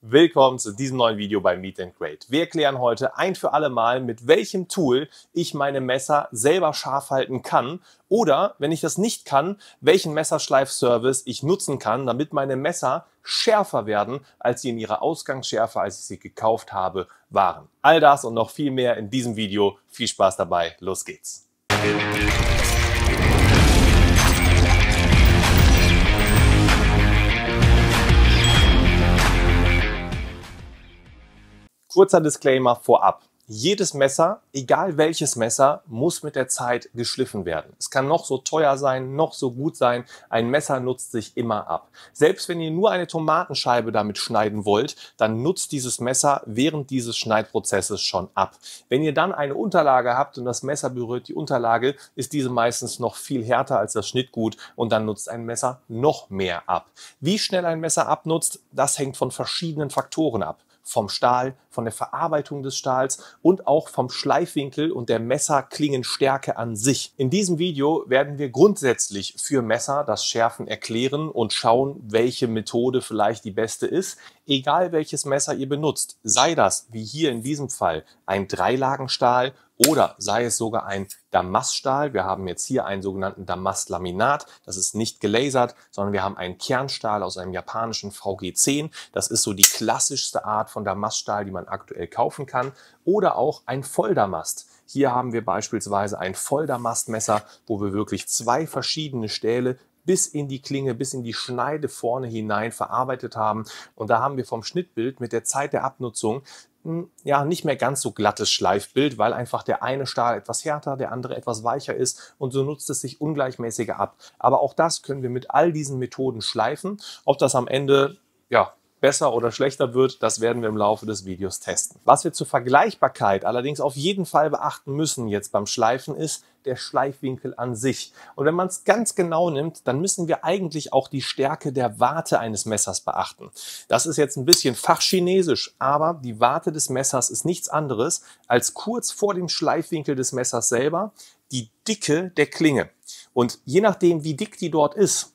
Willkommen zu diesem neuen Video bei Meet and Grade. Wir erklären heute ein für alle Mal, mit welchem Tool ich meine Messer selber scharf halten kann oder, wenn ich das nicht kann, welchen Messerschleifservice ich nutzen kann, damit meine Messer schärfer werden, als sie in ihrer Ausgangsschärfe, als ich sie gekauft habe, waren. All das und noch viel mehr in diesem Video. Viel Spaß dabei. Los geht's. Kurzer Disclaimer vorab. Jedes Messer, egal welches Messer, muss mit der Zeit geschliffen werden. Es kann noch so teuer sein, noch so gut sein. Ein Messer nutzt sich immer ab. Selbst wenn ihr nur eine Tomatenscheibe damit schneiden wollt, dann nutzt dieses Messer während dieses Schneidprozesses schon ab. Wenn ihr dann eine Unterlage habt und das Messer berührt die Unterlage, ist diese meistens noch viel härter als das Schnittgut und dann nutzt ein Messer noch mehr ab. Wie schnell ein Messer abnutzt, das hängt von verschiedenen Faktoren ab vom Stahl, von der Verarbeitung des Stahls und auch vom Schleifwinkel und der Messerklingenstärke an sich. In diesem Video werden wir grundsätzlich für Messer das Schärfen erklären und schauen, welche Methode vielleicht die beste ist. Egal welches Messer ihr benutzt, sei das wie hier in diesem Fall ein Dreilagenstahl oder sei es sogar ein Damaststahl. Wir haben jetzt hier einen sogenannten Damastlaminat. Das ist nicht gelasert, sondern wir haben einen Kernstahl aus einem japanischen VG10. Das ist so die klassischste Art von Damaststahl, die man aktuell kaufen kann. Oder auch ein Volldamast. Hier haben wir beispielsweise ein Volldamastmesser, wo wir wirklich zwei verschiedene Stähle bis in die Klinge, bis in die Schneide vorne hinein verarbeitet haben. Und da haben wir vom Schnittbild mit der Zeit der Abnutzung ja, nicht mehr ganz so glattes Schleifbild, weil einfach der eine Stahl etwas härter, der andere etwas weicher ist und so nutzt es sich ungleichmäßiger ab. Aber auch das können wir mit all diesen Methoden schleifen. Ob das am Ende ja, besser oder schlechter wird, das werden wir im Laufe des Videos testen. Was wir zur Vergleichbarkeit allerdings auf jeden Fall beachten müssen jetzt beim Schleifen ist der Schleifwinkel an sich. Und wenn man es ganz genau nimmt, dann müssen wir eigentlich auch die Stärke der Warte eines Messers beachten. Das ist jetzt ein bisschen fachchinesisch, aber die Warte des Messers ist nichts anderes als kurz vor dem Schleifwinkel des Messers selber die Dicke der Klinge. Und je nachdem, wie dick die dort ist,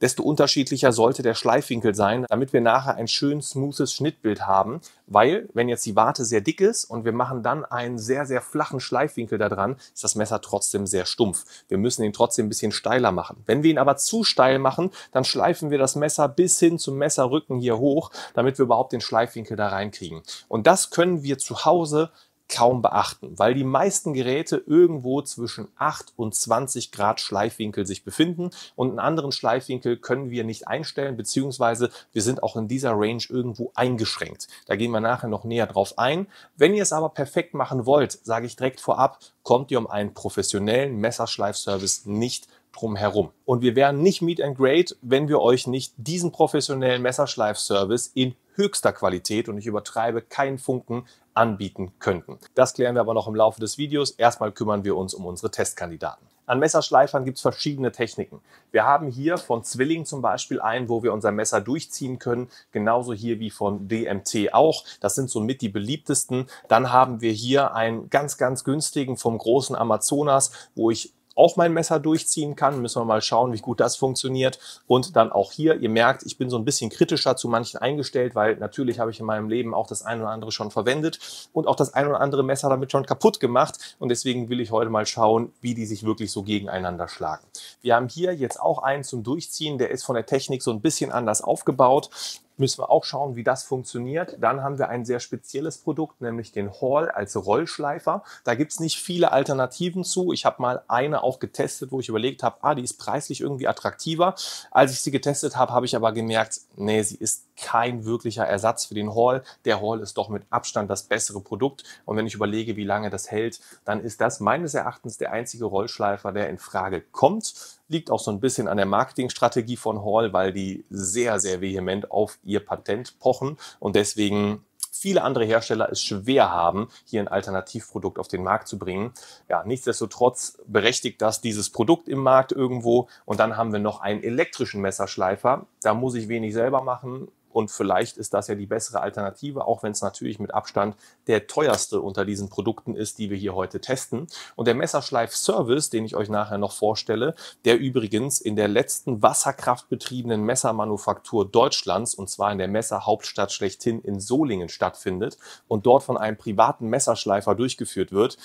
desto unterschiedlicher sollte der Schleifwinkel sein, damit wir nachher ein schön smoothes Schnittbild haben. Weil, wenn jetzt die Warte sehr dick ist und wir machen dann einen sehr, sehr flachen Schleifwinkel da ist das Messer trotzdem sehr stumpf. Wir müssen ihn trotzdem ein bisschen steiler machen. Wenn wir ihn aber zu steil machen, dann schleifen wir das Messer bis hin zum Messerrücken hier hoch, damit wir überhaupt den Schleifwinkel da reinkriegen. Und das können wir zu Hause kaum beachten, weil die meisten Geräte irgendwo zwischen 8 und 20 Grad Schleifwinkel sich befinden und einen anderen Schleifwinkel können wir nicht einstellen, beziehungsweise wir sind auch in dieser Range irgendwo eingeschränkt. Da gehen wir nachher noch näher drauf ein. Wenn ihr es aber perfekt machen wollt, sage ich direkt vorab, kommt ihr um einen professionellen Messerschleifservice nicht drum herum. Und wir wären nicht Meet and Grade, wenn wir euch nicht diesen professionellen Messerschleifservice in höchster Qualität und ich übertreibe keinen Funken anbieten könnten. Das klären wir aber noch im Laufe des Videos. Erstmal kümmern wir uns um unsere Testkandidaten. An Messerschleifern gibt es verschiedene Techniken. Wir haben hier von Zwilling zum Beispiel einen, wo wir unser Messer durchziehen können, genauso hier wie von DMT auch. Das sind somit die beliebtesten. Dann haben wir hier einen ganz, ganz günstigen vom großen Amazonas, wo ich auch mein Messer durchziehen kann. Müssen wir mal schauen, wie gut das funktioniert. Und dann auch hier, ihr merkt, ich bin so ein bisschen kritischer zu manchen eingestellt, weil natürlich habe ich in meinem Leben auch das ein oder andere schon verwendet und auch das ein oder andere Messer damit schon kaputt gemacht. Und deswegen will ich heute mal schauen, wie die sich wirklich so gegeneinander schlagen. Wir haben hier jetzt auch einen zum Durchziehen, der ist von der Technik so ein bisschen anders aufgebaut müssen wir auch schauen, wie das funktioniert. Dann haben wir ein sehr spezielles Produkt, nämlich den Hall als Rollschleifer. Da gibt es nicht viele Alternativen zu. Ich habe mal eine auch getestet, wo ich überlegt habe, ah, die ist preislich irgendwie attraktiver. Als ich sie getestet habe, habe ich aber gemerkt, nee, sie ist kein wirklicher Ersatz für den Hall. Der Hall ist doch mit Abstand das bessere Produkt. Und wenn ich überlege, wie lange das hält, dann ist das meines Erachtens der einzige Rollschleifer, der in Frage kommt. Liegt auch so ein bisschen an der Marketingstrategie von Hall, weil die sehr, sehr vehement auf ihr Patent pochen und deswegen viele andere Hersteller es schwer haben, hier ein Alternativprodukt auf den Markt zu bringen. Ja, nichtsdestotrotz berechtigt das dieses Produkt im Markt irgendwo. Und dann haben wir noch einen elektrischen Messerschleifer. Da muss ich wenig selber machen Und vielleicht ist das ja die bessere Alternative, auch wenn es natürlich mit Abstand der teuerste unter diesen Produkten ist, die wir hier heute testen. Und der Messerschleif-Service, den ich euch nachher noch vorstelle, der übrigens in der letzten wasserkraftbetriebenen Messermanufaktur Deutschlands, und zwar in der Messerhauptstadt schlechthin in Solingen stattfindet und dort von einem privaten Messerschleifer durchgeführt wird,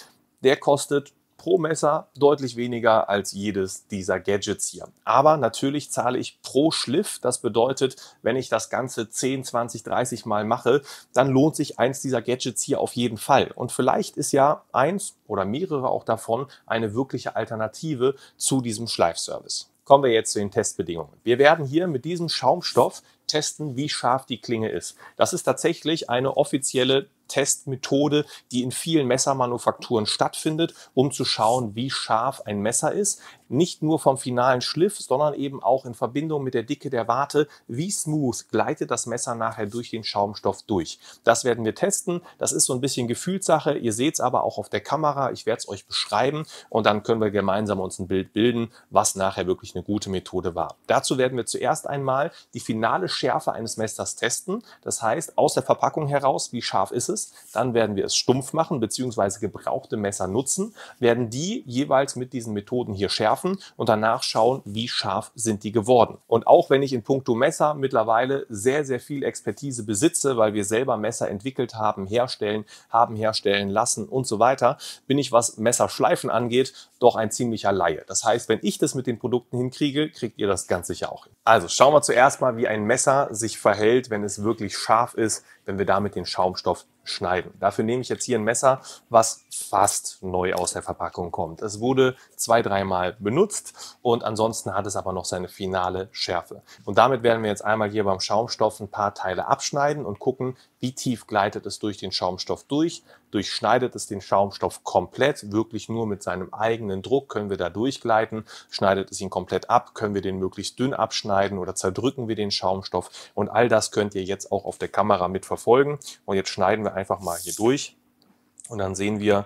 der kostet pro Messer deutlich weniger als jedes dieser Gadgets hier. Aber natürlich zahle ich pro Schliff. Das bedeutet, wenn ich das Ganze 10, 20, 30 Mal mache, dann lohnt sich eins dieser Gadgets hier auf jeden Fall. Und vielleicht ist ja eins oder mehrere auch davon eine wirkliche Alternative zu diesem Schleifservice. Kommen wir jetzt zu den Testbedingungen. Wir werden hier mit diesem Schaumstoff testen, wie scharf die Klinge ist. Das ist tatsächlich eine offizielle Testmethode, die in vielen Messermanufakturen stattfindet, um zu schauen, wie scharf ein Messer ist. Nicht nur vom finalen Schliff, sondern eben auch in Verbindung mit der Dicke der Warte, wie smooth gleitet das Messer nachher durch den Schaumstoff durch. Das werden wir testen. Das ist so ein bisschen Gefühlssache. Ihr seht es aber auch auf der Kamera. Ich werde es euch beschreiben und dann können wir gemeinsam uns ein Bild bilden, was nachher wirklich eine gute Methode war. Dazu werden wir zuerst einmal die finale Schärfe eines Messers testen. Das heißt, aus der Verpackung heraus, wie scharf ist es? Ist. Dann werden wir es stumpf machen bzw. gebrauchte Messer nutzen, werden die jeweils mit diesen Methoden hier schärfen und danach schauen, wie scharf sind die geworden. Und auch wenn ich in puncto Messer mittlerweile sehr, sehr viel Expertise besitze, weil wir selber Messer entwickelt haben, herstellen, haben herstellen lassen und so weiter, bin ich, was Messerschleifen angeht, doch ein ziemlicher Laie. Das heißt, wenn ich das mit den Produkten hinkriege, kriegt ihr das ganz sicher auch hin. Also schauen wir zuerst mal, wie ein Messer sich verhält, wenn es wirklich scharf ist, wenn wir damit den Schaumstoff schneiden. Dafür nehme ich jetzt hier ein Messer, was fast neu aus der Verpackung kommt. Es wurde zwei, dreimal benutzt und ansonsten hat es aber noch seine finale Schärfe. Und damit werden wir jetzt einmal hier beim Schaumstoff ein paar Teile abschneiden und gucken, wie tief gleitet es durch den Schaumstoff durch. Durchschneidet es den Schaumstoff komplett, wirklich nur mit seinem eigenen Druck können wir da durchgleiten. Schneidet es ihn komplett ab, können wir den möglichst dünn abschneiden oder zerdrücken wir den Schaumstoff. Und all das könnt ihr jetzt auch auf der Kamera mitverfolgen. Und jetzt schneiden wir einfach mal hier durch und dann sehen wir,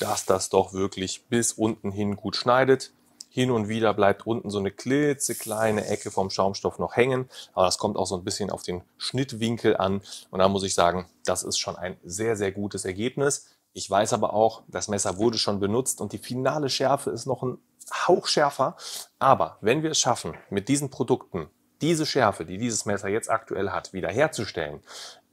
dass das doch wirklich bis unten hin gut schneidet. Hin und wieder bleibt unten so eine klitzekleine Ecke vom Schaumstoff noch hängen, aber das kommt auch so ein bisschen auf den Schnittwinkel an. Und da muss ich sagen, das ist schon ein sehr, sehr gutes Ergebnis. Ich weiß aber auch, das Messer wurde schon benutzt und die finale Schärfe ist noch ein Hauch schärfer. Aber wenn wir es schaffen, mit diesen Produkten diese Schärfe, die dieses Messer jetzt aktuell hat, wiederherzustellen,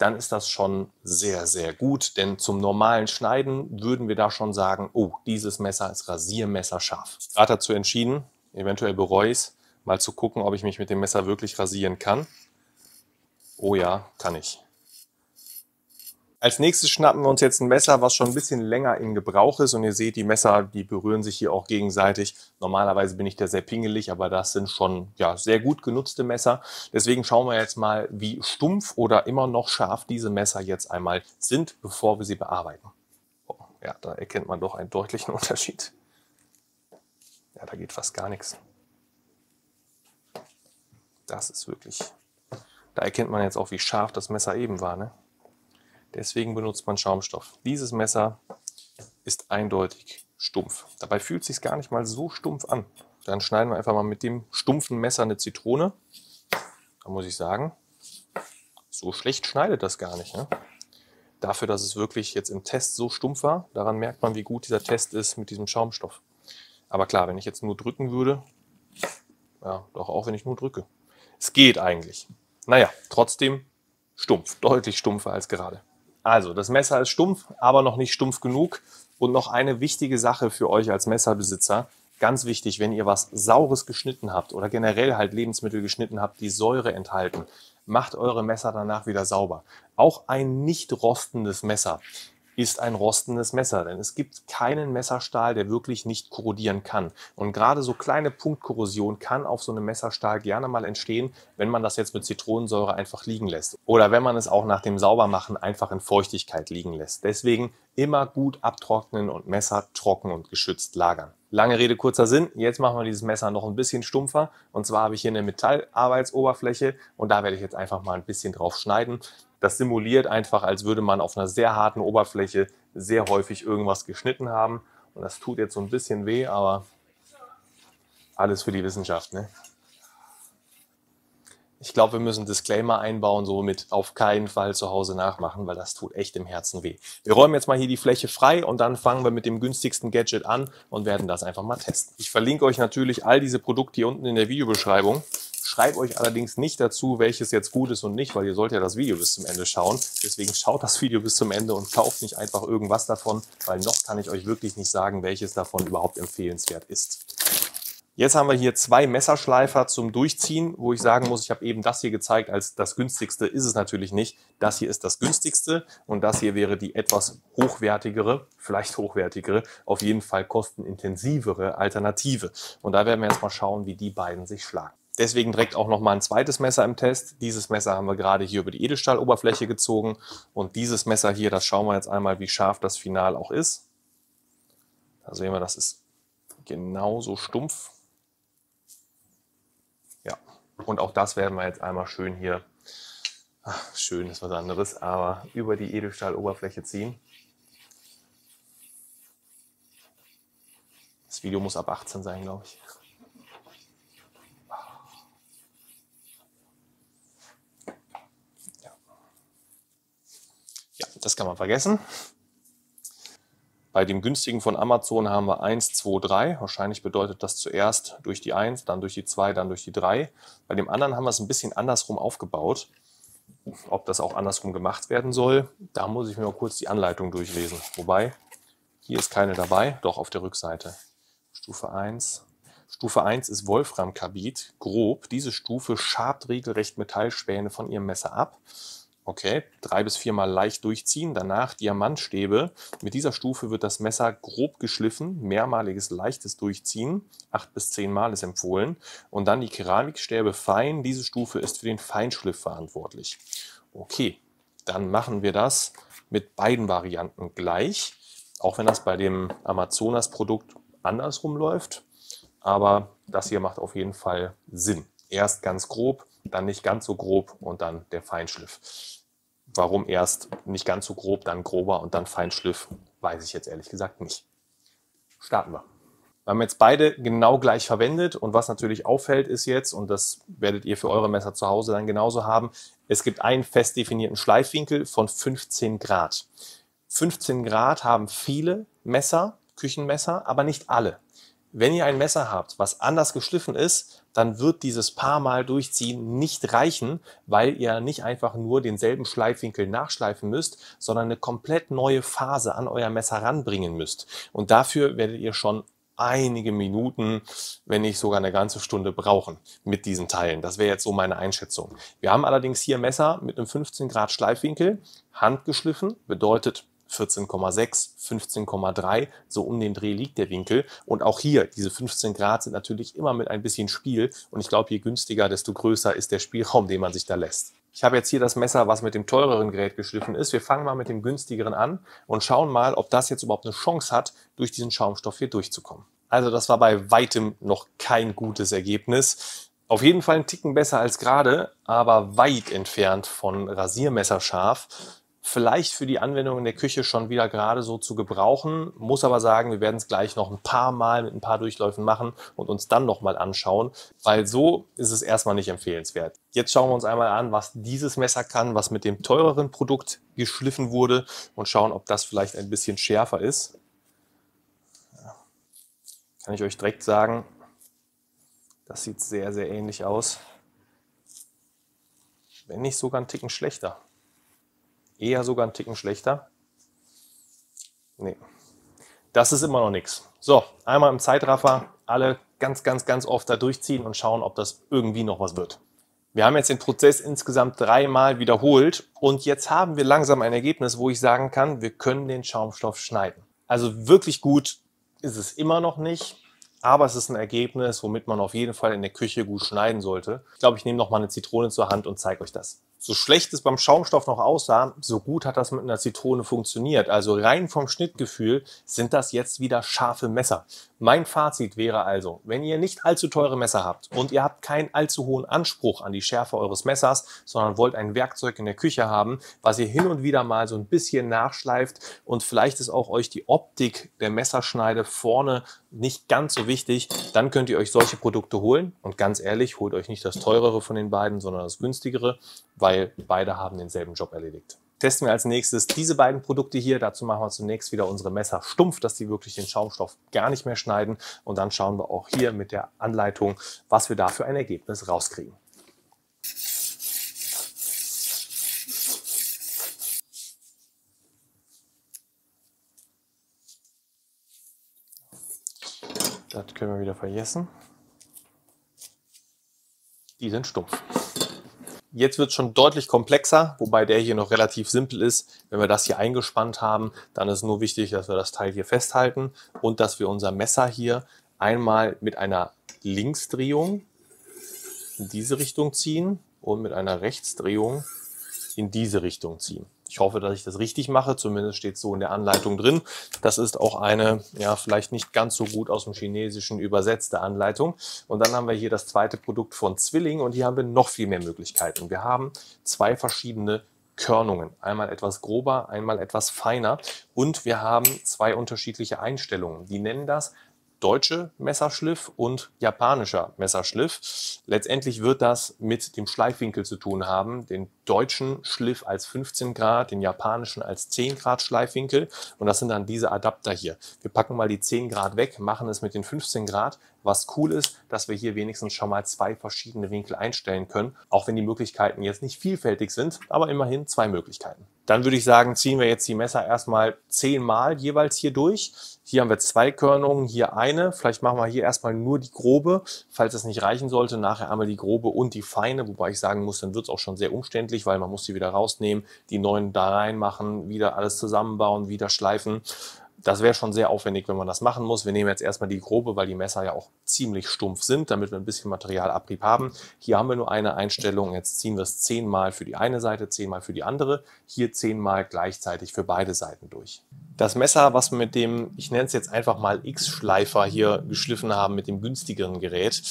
dann ist das schon sehr, sehr gut. Denn zum normalen Schneiden würden wir da schon sagen, oh, dieses Messer ist Rasiermesser scharf. Gerade dazu entschieden, eventuell bereue ich es, mal zu gucken, ob ich mich mit dem Messer wirklich rasieren kann. Oh ja, kann ich. Als nächstes schnappen wir uns jetzt ein Messer, was schon ein bisschen länger in Gebrauch ist. Und ihr seht, die Messer, die berühren sich hier auch gegenseitig. Normalerweise bin ich da sehr pingelig, aber das sind schon ja, sehr gut genutzte Messer. Deswegen schauen wir jetzt mal, wie stumpf oder immer noch scharf diese Messer jetzt einmal sind, bevor wir sie bearbeiten. Oh, ja, da erkennt man doch einen deutlichen Unterschied. Ja, da geht fast gar nichts. Das ist wirklich... Da erkennt man jetzt auch, wie scharf das Messer eben war. Ne? Deswegen benutzt man Schaumstoff. Dieses Messer ist eindeutig stumpf. Dabei fühlt es sich gar nicht mal so stumpf an. Dann schneiden wir einfach mal mit dem stumpfen Messer eine Zitrone. Da muss ich sagen, so schlecht schneidet das gar nicht. Ne? Dafür, dass es wirklich jetzt im Test so stumpf war, daran merkt man, wie gut dieser Test ist mit diesem Schaumstoff. Aber klar, wenn ich jetzt nur drücken würde, ja, doch auch wenn ich nur drücke. Es geht eigentlich. Naja, trotzdem stumpf, deutlich stumpfer als gerade. Also, das Messer ist stumpf, aber noch nicht stumpf genug. Und noch eine wichtige Sache für euch als Messerbesitzer. Ganz wichtig, wenn ihr was Saures geschnitten habt oder generell halt Lebensmittel geschnitten habt, die Säure enthalten, macht eure Messer danach wieder sauber. Auch ein nicht rostendes Messer ist ein rostendes Messer, denn es gibt keinen Messerstahl, der wirklich nicht korrodieren kann. Und gerade so kleine Punktkorrosion kann auf so einem Messerstahl gerne mal entstehen, wenn man das jetzt mit Zitronensäure einfach liegen lässt. Oder wenn man es auch nach dem Saubermachen einfach in Feuchtigkeit liegen lässt. Deswegen immer gut abtrocknen und Messer trocken und geschützt lagern. Lange Rede, kurzer Sinn. Jetzt machen wir dieses Messer noch ein bisschen stumpfer. Und zwar habe ich hier eine Metallarbeitsoberfläche und da werde ich jetzt einfach mal ein bisschen drauf schneiden. Das simuliert einfach, als würde man auf einer sehr harten Oberfläche sehr häufig irgendwas geschnitten haben. Und das tut jetzt so ein bisschen weh, aber alles für die Wissenschaft. Ne? Ich glaube, wir müssen Disclaimer einbauen, so mit auf keinen Fall zu Hause nachmachen, weil das tut echt im Herzen weh. Wir räumen jetzt mal hier die Fläche frei und dann fangen wir mit dem günstigsten Gadget an und werden das einfach mal testen. Ich verlinke euch natürlich all diese Produkte hier unten in der Videobeschreibung. Schreibt euch allerdings nicht dazu, welches jetzt gut ist und nicht, weil ihr sollt ja das Video bis zum Ende schauen. Deswegen schaut das Video bis zum Ende und kauft nicht einfach irgendwas davon, weil noch kann ich euch wirklich nicht sagen, welches davon überhaupt empfehlenswert ist. Jetzt haben wir hier zwei Messerschleifer zum Durchziehen, wo ich sagen muss, ich habe eben das hier gezeigt als das günstigste, ist es natürlich nicht. Das hier ist das günstigste und das hier wäre die etwas hochwertigere, vielleicht hochwertigere, auf jeden Fall kostenintensivere Alternative. Und da werden wir jetzt mal schauen, wie die beiden sich schlagen. Deswegen direkt auch nochmal ein zweites Messer im Test. Dieses Messer haben wir gerade hier über die Edelstahloberfläche gezogen. Und dieses Messer hier, das schauen wir jetzt einmal, wie scharf das Final auch ist. Da sehen wir, das ist genauso stumpf. Ja, und auch das werden wir jetzt einmal schön hier, ach, schön ist was anderes, aber über die Edelstahloberfläche ziehen. Das Video muss ab 18 sein, glaube ich. das kann man vergessen. Bei dem günstigen von Amazon haben wir 1, 2, 3. Wahrscheinlich bedeutet das zuerst durch die 1, dann durch die 2, dann durch die 3. Bei dem anderen haben wir es ein bisschen andersrum aufgebaut. Ob das auch andersrum gemacht werden soll, da muss ich mir mal kurz die Anleitung durchlesen. Wobei, hier ist keine dabei, doch auf der Rückseite. Stufe 1. Stufe 1 ist Wolframkarbid, grob. Diese Stufe schabt regelrecht Metallspäne von ihrem Messer ab. Okay, drei bis viermal leicht durchziehen, danach Diamantstäbe. Mit dieser Stufe wird das Messer grob geschliffen, mehrmaliges leichtes Durchziehen, acht bis zehn Mal ist empfohlen. Und dann die Keramikstäbe fein, diese Stufe ist für den Feinschliff verantwortlich. Okay, dann machen wir das mit beiden Varianten gleich, auch wenn das bei dem Amazonas-Produkt andersrum läuft. Aber das hier macht auf jeden Fall Sinn. Erst ganz grob, dann nicht ganz so grob und dann der Feinschliff. Warum erst nicht ganz so grob, dann grober und dann Feinschliff, weiß ich jetzt ehrlich gesagt nicht. Starten wir. Wir haben jetzt beide genau gleich verwendet und was natürlich auffällt ist jetzt, und das werdet ihr für eure Messer zu Hause dann genauso haben, es gibt einen fest definierten Schleifwinkel von 15 Grad. 15 Grad haben viele Messer, Küchenmesser, aber nicht alle. Wenn ihr ein Messer habt, was anders geschliffen ist, dann wird dieses paar Mal durchziehen nicht reichen, weil ihr nicht einfach nur denselben Schleifwinkel nachschleifen müsst, sondern eine komplett neue Phase an euer Messer ranbringen müsst. Und dafür werdet ihr schon einige Minuten, wenn nicht sogar eine ganze Stunde brauchen mit diesen Teilen. Das wäre jetzt so meine Einschätzung. Wir haben allerdings hier Messer mit einem 15 Grad Schleifwinkel, handgeschliffen, bedeutet 14,6, 15,3, so um den Dreh liegt der Winkel. Und auch hier, diese 15 Grad sind natürlich immer mit ein bisschen Spiel. Und ich glaube, je günstiger, desto größer ist der Spielraum, den man sich da lässt. Ich habe jetzt hier das Messer, was mit dem teureren Gerät geschliffen ist. Wir fangen mal mit dem günstigeren an und schauen mal, ob das jetzt überhaupt eine Chance hat, durch diesen Schaumstoff hier durchzukommen. Also das war bei weitem noch kein gutes Ergebnis. Auf jeden Fall ein Ticken besser als gerade, aber weit entfernt von Rasiermesserscharf vielleicht für die Anwendung in der Küche schon wieder gerade so zu gebrauchen. Muss aber sagen, wir werden es gleich noch ein paar Mal mit ein paar Durchläufen machen und uns dann nochmal anschauen, weil so ist es erstmal nicht empfehlenswert. Jetzt schauen wir uns einmal an, was dieses Messer kann, was mit dem teureren Produkt geschliffen wurde und schauen, ob das vielleicht ein bisschen schärfer ist. Kann ich euch direkt sagen, das sieht sehr, sehr ähnlich aus. Wenn nicht sogar ein Ticken schlechter eher sogar einen Ticken schlechter. Nee, das ist immer noch nichts. So, einmal im Zeitraffer alle ganz, ganz, ganz oft da durchziehen und schauen, ob das irgendwie noch was wird. Wir haben jetzt den Prozess insgesamt dreimal wiederholt und jetzt haben wir langsam ein Ergebnis, wo ich sagen kann, wir können den Schaumstoff schneiden. Also wirklich gut ist es immer noch nicht, aber es ist ein Ergebnis, womit man auf jeden Fall in der Küche gut schneiden sollte. Ich glaube, ich nehme noch mal eine Zitrone zur Hand und zeige euch das. So schlecht es beim Schaumstoff noch aussah, so gut hat das mit einer Zitrone funktioniert. Also rein vom Schnittgefühl sind das jetzt wieder scharfe Messer. Mein Fazit wäre also, wenn ihr nicht allzu teure Messer habt und ihr habt keinen allzu hohen Anspruch an die Schärfe eures Messers, sondern wollt ein Werkzeug in der Küche haben, was ihr hin und wieder mal so ein bisschen nachschleift und vielleicht ist auch euch die Optik der Messerschneide vorne nicht ganz so wichtig, dann könnt ihr euch solche Produkte holen. Und ganz ehrlich, holt euch nicht das teurere von den beiden, sondern das günstigere, weil beide haben denselben Job erledigt testen wir als nächstes diese beiden Produkte hier. Dazu machen wir zunächst wieder unsere Messer stumpf, dass die wirklich den Schaumstoff gar nicht mehr schneiden. Und dann schauen wir auch hier mit der Anleitung, was wir da für ein Ergebnis rauskriegen. Das können wir wieder vergessen. Die sind stumpf. Jetzt wird es schon deutlich komplexer, wobei der hier noch relativ simpel ist. Wenn wir das hier eingespannt haben, dann ist nur wichtig, dass wir das Teil hier festhalten und dass wir unser Messer hier einmal mit einer Linksdrehung in diese Richtung ziehen und mit einer Rechtsdrehung in diese Richtung ziehen. Ich hoffe, dass ich das richtig mache. Zumindest steht so in der Anleitung drin. Das ist auch eine, ja, vielleicht nicht ganz so gut aus dem Chinesischen übersetzte Anleitung. Und dann haben wir hier das zweite Produkt von Zwilling und hier haben wir noch viel mehr Möglichkeiten. Wir haben zwei verschiedene Körnungen. Einmal etwas grober, einmal etwas feiner. Und wir haben zwei unterschiedliche Einstellungen. Die nennen das deutsche Messerschliff und japanischer Messerschliff. Letztendlich wird das mit dem Schleifwinkel zu tun haben. Den deutschen Schliff als 15 Grad, den japanischen als 10 Grad Schleifwinkel. Und das sind dann diese Adapter hier. Wir packen mal die 10 Grad weg, machen es mit den 15 Grad. Was cool ist, dass wir hier wenigstens schon mal zwei verschiedene Winkel einstellen können. Auch wenn die Möglichkeiten jetzt nicht vielfältig sind, aber immerhin zwei Möglichkeiten. Dann würde ich sagen, ziehen wir jetzt die Messer erstmal zehnmal jeweils hier durch. Hier haben wir zwei Körnungen, hier eine. Vielleicht machen wir hier erstmal nur die grobe. Falls es nicht reichen sollte, nachher einmal die grobe und die feine. Wobei ich sagen muss, dann wird es auch schon sehr umständlich, weil man muss die wieder rausnehmen, die neuen da reinmachen, wieder alles zusammenbauen, wieder schleifen. Das wäre schon sehr aufwendig, wenn man das machen muss. Wir nehmen jetzt erstmal die grobe, weil die Messer ja auch ziemlich stumpf sind, damit wir ein bisschen Materialabrieb haben. Hier haben wir nur eine Einstellung. Jetzt ziehen wir es zehnmal für die eine Seite, zehnmal für die andere. Hier zehnmal gleichzeitig für beide Seiten durch. Das Messer, was wir mit dem, ich nenne es jetzt einfach mal X-Schleifer hier geschliffen haben, mit dem günstigeren Gerät,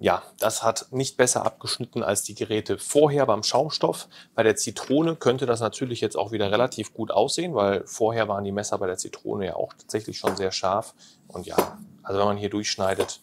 ja, das hat nicht besser abgeschnitten als die Geräte vorher beim Schaumstoff. Bei der Zitrone könnte das natürlich jetzt auch wieder relativ gut aussehen, weil vorher waren die Messer bei der Zitrone ja auch tatsächlich schon sehr scharf. Und ja, also wenn man hier durchschneidet,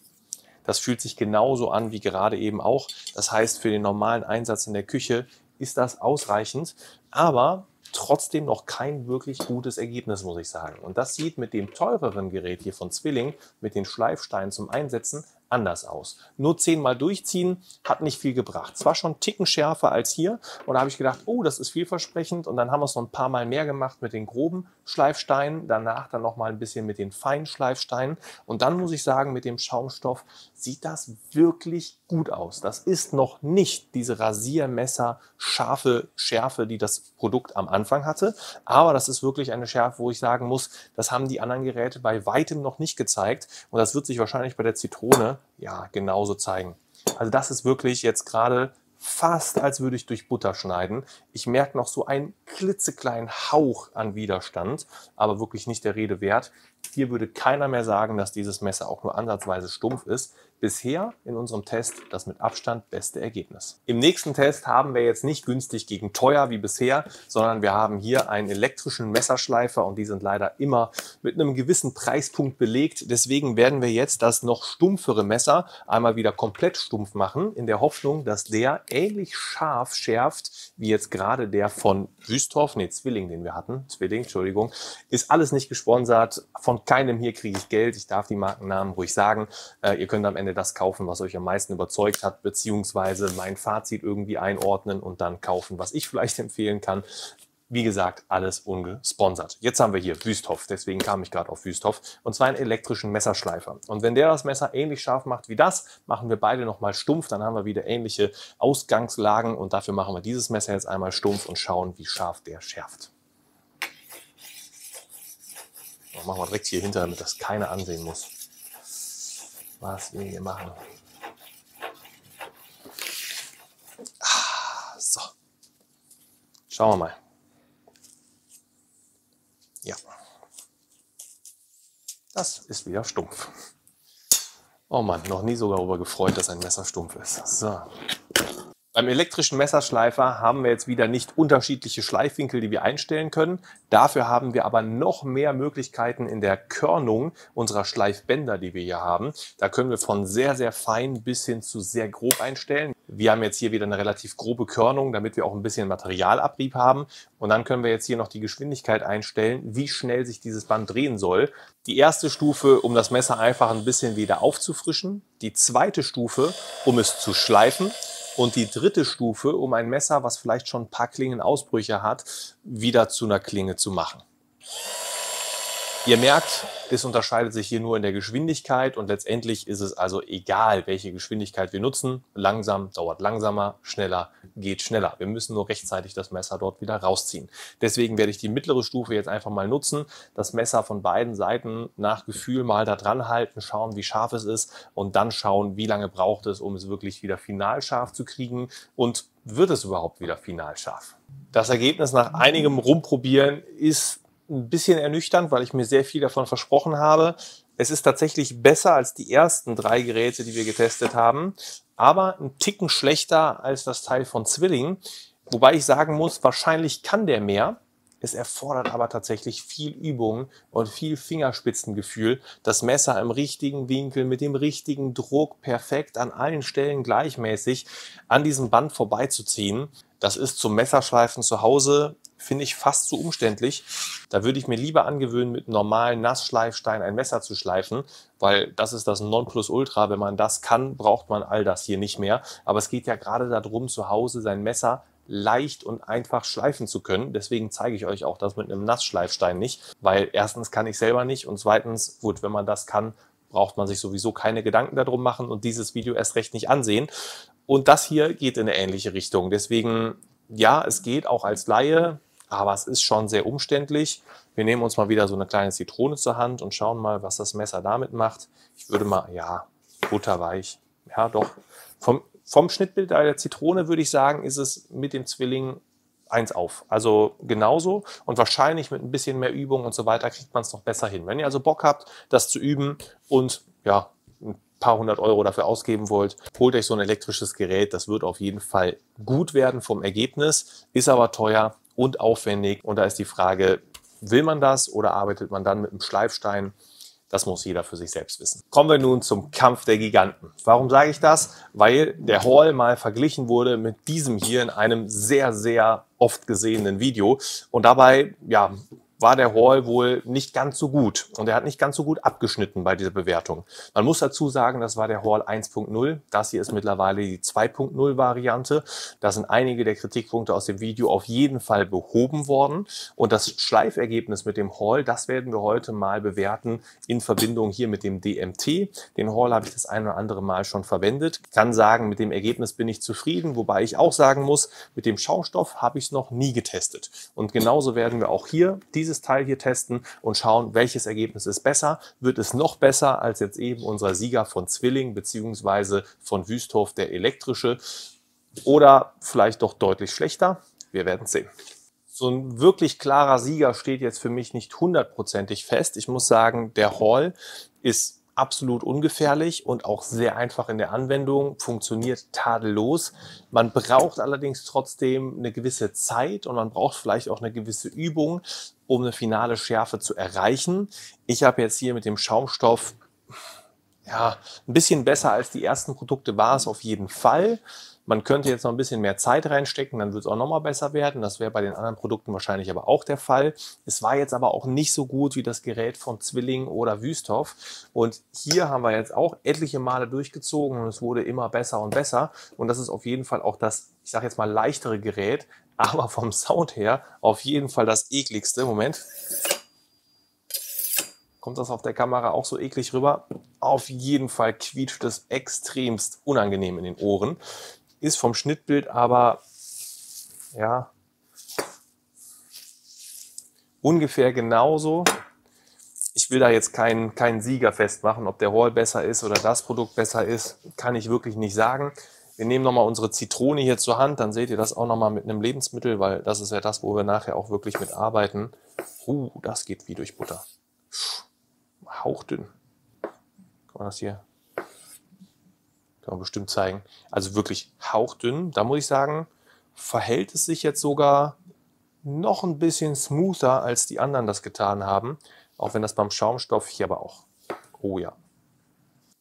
das fühlt sich genauso an wie gerade eben auch. Das heißt, für den normalen Einsatz in der Küche ist das ausreichend, aber trotzdem noch kein wirklich gutes Ergebnis, muss ich sagen. Und das sieht mit dem teureren Gerät hier von Zwilling, mit den Schleifsteinen zum Einsetzen, anders aus. Nur zehnmal durchziehen hat nicht viel gebracht. Zwar schon Ticken schärfer als hier. Und da habe ich gedacht, oh, das ist vielversprechend. Und dann haben wir es noch ein paar Mal mehr gemacht mit den groben Schleifsteinen. Danach dann noch mal ein bisschen mit den feinen Schleifsteinen. Und dann muss ich sagen, mit dem Schaumstoff sieht das wirklich gut aus. Das ist noch nicht diese Rasiermesser scharfe Schärfe, die das Produkt am Anfang hatte. Aber das ist wirklich eine Schärfe, wo ich sagen muss, das haben die anderen Geräte bei weitem noch nicht gezeigt. Und das wird sich wahrscheinlich bei der Zitrone ja genauso zeigen. Also das ist wirklich jetzt gerade fast, als würde ich durch Butter schneiden. Ich merke noch so einen klitzekleinen Hauch an Widerstand, aber wirklich nicht der Rede wert. Hier würde keiner mehr sagen, dass dieses Messer auch nur ansatzweise stumpf ist. Bisher in unserem Test das mit Abstand beste Ergebnis. Im nächsten Test haben wir jetzt nicht günstig gegen teuer wie bisher, sondern wir haben hier einen elektrischen Messerschleifer und die sind leider immer mit einem gewissen Preispunkt belegt. Deswegen werden wir jetzt das noch stumpfere Messer einmal wieder komplett stumpf machen, in der Hoffnung, dass der ähnlich scharf schärft wie jetzt gerade der von Wüsthoff, nee, Zwilling, den wir hatten. Zwilling, Entschuldigung. Ist alles nicht gesponsert. Von keinem hier kriege ich Geld. Ich darf die Markennamen ruhig sagen. Äh, ihr könnt am Ende das kaufen, was euch am meisten überzeugt hat, beziehungsweise mein Fazit irgendwie einordnen und dann kaufen, was ich vielleicht empfehlen kann. Wie gesagt, alles ungesponsert. Jetzt haben wir hier Wüsthoff, deswegen kam ich gerade auf Wüsthoff, und zwar einen elektrischen Messerschleifer. Und wenn der das Messer ähnlich scharf macht wie das, machen wir beide nochmal stumpf, dann haben wir wieder ähnliche Ausgangslagen und dafür machen wir dieses Messer jetzt einmal stumpf und schauen, wie scharf der schärft. Das machen wir direkt hier hinter, damit das keiner ansehen muss, was wir hier machen. Ah, so. Schauen wir mal. Ja. Das ist wieder stumpf. Oh Mann, noch nie so darüber gefreut, dass ein Messer stumpf ist. So. Beim elektrischen Messerschleifer haben wir jetzt wieder nicht unterschiedliche Schleifwinkel, die wir einstellen können. Dafür haben wir aber noch mehr Möglichkeiten in der Körnung unserer Schleifbänder, die wir hier haben. Da können wir von sehr, sehr fein bis hin zu sehr grob einstellen. Wir haben jetzt hier wieder eine relativ grobe Körnung, damit wir auch ein bisschen Materialabrieb haben. Und dann können wir jetzt hier noch die Geschwindigkeit einstellen, wie schnell sich dieses Band drehen soll. Die erste Stufe, um das Messer einfach ein bisschen wieder aufzufrischen. Die zweite Stufe, um es zu schleifen. Und die dritte Stufe, um ein Messer, was vielleicht schon ein paar Klingenausbrüche hat, wieder zu einer Klinge zu machen. Ihr merkt, es unterscheidet sich hier nur in der Geschwindigkeit und letztendlich ist es also egal, welche Geschwindigkeit wir nutzen. Langsam dauert langsamer, schneller geht schneller. Wir müssen nur rechtzeitig das Messer dort wieder rausziehen. Deswegen werde ich die mittlere Stufe jetzt einfach mal nutzen, das Messer von beiden Seiten nach Gefühl mal da dran halten, schauen, wie scharf es ist und dann schauen, wie lange braucht es, um es wirklich wieder final scharf zu kriegen und wird es überhaupt wieder final scharf. Das Ergebnis nach einigem Rumprobieren ist ein bisschen ernüchternd, weil ich mir sehr viel davon versprochen habe. Es ist tatsächlich besser als die ersten drei Geräte, die wir getestet haben, aber ein Ticken schlechter als das Teil von Zwilling. Wobei ich sagen muss, wahrscheinlich kann der mehr. Es erfordert aber tatsächlich viel Übung und viel Fingerspitzengefühl, das Messer im richtigen Winkel mit dem richtigen Druck perfekt an allen Stellen gleichmäßig an diesem Band vorbeizuziehen. Das ist zum Messerschleifen zu Hause finde ich fast zu umständlich. Da würde ich mir lieber angewöhnen, mit normalen Nassschleifstein ein Messer zu schleifen, weil das ist das Nonplusultra. Wenn man das kann, braucht man all das hier nicht mehr. Aber es geht ja gerade darum, zu Hause sein Messer leicht und einfach schleifen zu können. Deswegen zeige ich euch auch das mit einem Nassschleifstein nicht, weil erstens kann ich selber nicht und zweitens, gut, wenn man das kann, braucht man sich sowieso keine Gedanken darum machen und dieses Video erst recht nicht ansehen. Und das hier geht in eine ähnliche Richtung. Deswegen, ja, es geht auch als Laie aber es ist schon sehr umständlich. Wir nehmen uns mal wieder so eine kleine Zitrone zur Hand und schauen mal, was das Messer damit macht. Ich würde mal, ja, butterweich. Ja, doch. Vom, vom Schnittbild der Zitrone würde ich sagen, ist es mit dem Zwilling eins auf. Also genauso und wahrscheinlich mit ein bisschen mehr Übung und so weiter kriegt man es noch besser hin. Wenn ihr also Bock habt, das zu üben und ja, ein paar hundert Euro dafür ausgeben wollt, holt euch so ein elektrisches Gerät. Das wird auf jeden Fall gut werden vom Ergebnis, ist aber teuer und aufwendig. Und da ist die Frage, will man das oder arbeitet man dann mit einem Schleifstein? Das muss jeder für sich selbst wissen. Kommen wir nun zum Kampf der Giganten. Warum sage ich das? Weil der Hall mal verglichen wurde mit diesem hier in einem sehr, sehr oft gesehenen Video. Und dabei, ja, war der Hall wohl nicht ganz so gut und er hat nicht ganz so gut abgeschnitten bei dieser Bewertung. Man muss dazu sagen, das war der Hall 1.0. Das hier ist mittlerweile die 2.0 Variante. Da sind einige der Kritikpunkte aus dem Video auf jeden Fall behoben worden und das Schleifergebnis mit dem Hall, das werden wir heute mal bewerten in Verbindung hier mit dem DMT. Den Hall habe ich das ein oder andere Mal schon verwendet. Kann sagen, mit dem Ergebnis bin ich zufrieden, wobei ich auch sagen muss, mit dem Schaumstoff habe ich es noch nie getestet. Und genauso werden wir auch hier diese dieses Teil hier testen und schauen, welches Ergebnis ist besser. Wird es noch besser als jetzt eben unser Sieger von Zwilling beziehungsweise von Wüsthof, der elektrische oder vielleicht doch deutlich schlechter? Wir werden sehen. So ein wirklich klarer Sieger steht jetzt für mich nicht hundertprozentig fest. Ich muss sagen, der Hall ist absolut ungefährlich und auch sehr einfach in der Anwendung, funktioniert tadellos. Man braucht allerdings trotzdem eine gewisse Zeit und man braucht vielleicht auch eine gewisse Übung, um eine finale Schärfe zu erreichen. Ich habe jetzt hier mit dem Schaumstoff ja, ein bisschen besser als die ersten Produkte war es auf jeden Fall. Man könnte jetzt noch ein bisschen mehr Zeit reinstecken, dann wird es auch noch mal besser werden. Das wäre bei den anderen Produkten wahrscheinlich aber auch der Fall. Es war jetzt aber auch nicht so gut wie das Gerät von Zwilling oder Wüsthoff. Und hier haben wir jetzt auch etliche Male durchgezogen und es wurde immer besser und besser. Und das ist auf jeden Fall auch das, ich sage jetzt mal leichtere Gerät, aber vom Sound her auf jeden Fall das ekligste. Moment. Kommt das auf der Kamera auch so eklig rüber? Auf jeden Fall quietscht es extremst unangenehm in den Ohren ist vom Schnittbild aber ja ungefähr genauso. Ich will da jetzt keinen, keinen Sieger festmachen, ob der Hall besser ist oder das Produkt besser ist, kann ich wirklich nicht sagen. Wir nehmen nochmal unsere Zitrone hier zur Hand, dann seht ihr das auch nochmal mit einem Lebensmittel, weil das ist ja das, wo wir nachher auch wirklich mit arbeiten. Uh, das geht wie durch Butter. Hauchdünn. Kann man das hier? Kann man bestimmt zeigen. Also wirklich hauchdünn. Da muss ich sagen, verhält es sich jetzt sogar noch ein bisschen smoother, als die anderen das getan haben. Auch wenn das beim Schaumstoff hier aber auch. Oh ja.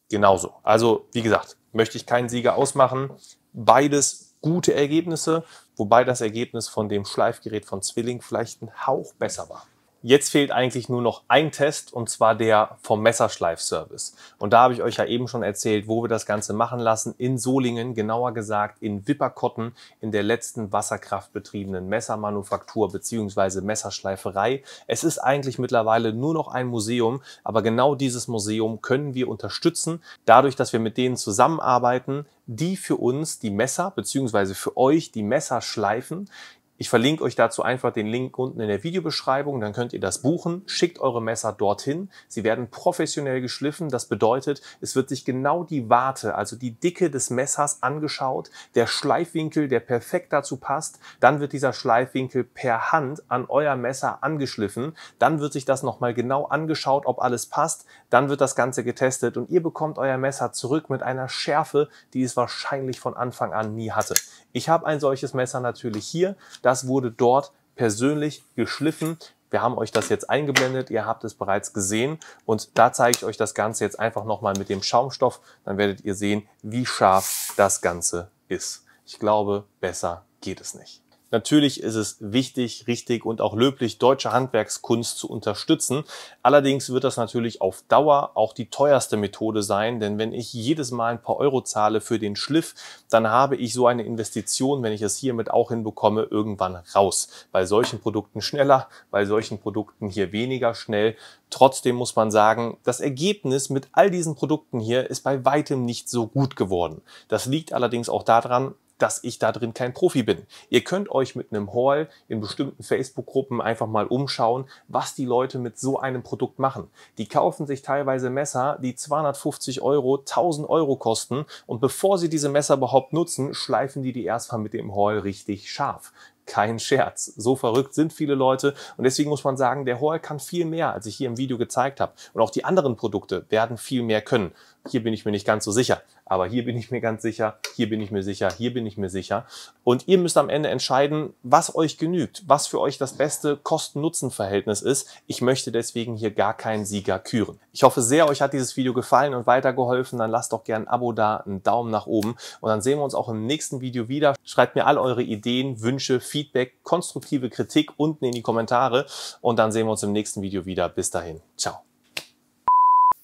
Genauso. Also, wie gesagt, möchte ich keinen Sieger ausmachen. Beides gute Ergebnisse, wobei das Ergebnis von dem Schleifgerät von Zwilling vielleicht ein Hauch besser war. Jetzt fehlt eigentlich nur noch ein Test und zwar der vom Messerschleifservice. Und da habe ich euch ja eben schon erzählt, wo wir das Ganze machen lassen. In Solingen, genauer gesagt in Wipperkotten, in der letzten wasserkraftbetriebenen Messermanufaktur bzw. Messerschleiferei. Es ist eigentlich mittlerweile nur noch ein Museum, aber genau dieses Museum können wir unterstützen, dadurch, dass wir mit denen zusammenarbeiten, die für uns die Messer bzw. für euch die Messer schleifen. Ich verlinke euch dazu einfach den Link unten in der Videobeschreibung, dann könnt ihr das buchen. Schickt eure Messer dorthin. Sie werden professionell geschliffen. Das bedeutet, es wird sich genau die Warte, also die Dicke des Messers angeschaut, der Schleifwinkel, der perfekt dazu passt. Dann wird dieser Schleifwinkel per Hand an euer Messer angeschliffen. Dann wird sich das nochmal genau angeschaut, ob alles passt. Dann wird das Ganze getestet und ihr bekommt euer Messer zurück mit einer Schärfe, die es wahrscheinlich von Anfang an nie hatte. Ich habe ein solches Messer natürlich hier. Das wurde dort persönlich geschliffen. Wir haben euch das jetzt eingeblendet, ihr habt es bereits gesehen und da zeige ich euch das Ganze jetzt einfach nochmal mit dem Schaumstoff. Dann werdet ihr sehen, wie scharf das Ganze ist. Ich glaube, besser geht es nicht. Natürlich ist es wichtig, richtig und auch löblich, deutsche Handwerkskunst zu unterstützen. Allerdings wird das natürlich auf Dauer auch die teuerste Methode sein, denn wenn ich jedes Mal ein paar Euro zahle für den Schliff, dann habe ich so eine Investition, wenn ich es hiermit auch hinbekomme, irgendwann raus. Bei solchen Produkten schneller, bei solchen Produkten hier weniger schnell. Trotzdem muss man sagen, das Ergebnis mit all diesen Produkten hier ist bei weitem nicht so gut geworden. Das liegt allerdings auch daran, dass ich da drin kein Profi bin. Ihr könnt euch mit einem Haul in bestimmten Facebook-Gruppen einfach mal umschauen, was die Leute mit so einem Produkt machen. Die kaufen sich teilweise Messer, die 250 Euro, 1000 Euro kosten und bevor sie diese Messer überhaupt nutzen, schleifen die die erstmal mit dem Haul richtig scharf kein Scherz. So verrückt sind viele Leute und deswegen muss man sagen, der Hall kann viel mehr, als ich hier im Video gezeigt habe. Und auch die anderen Produkte werden viel mehr können. Hier bin ich mir nicht ganz so sicher, aber hier bin ich mir ganz sicher, hier bin ich mir sicher, hier bin ich mir sicher. Und ihr müsst am Ende entscheiden, was euch genügt, was für euch das beste Kosten-Nutzen-Verhältnis ist. Ich möchte deswegen hier gar keinen Sieger küren. Ich hoffe sehr, euch hat dieses Video gefallen und weitergeholfen. Dann lasst doch gerne ein Abo da, einen Daumen nach oben und dann sehen wir uns auch im nächsten Video wieder. Schreibt mir all eure Ideen, Wünsche, Feedback, konstruktive Kritik unten in die Kommentare und dann sehen wir uns im nächsten Video wieder. Bis dahin. Ciao.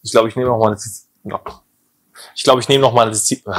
Ich glaube, ich nehme noch mal eine ich glaube, ich nehme noch mal eine Disziplin.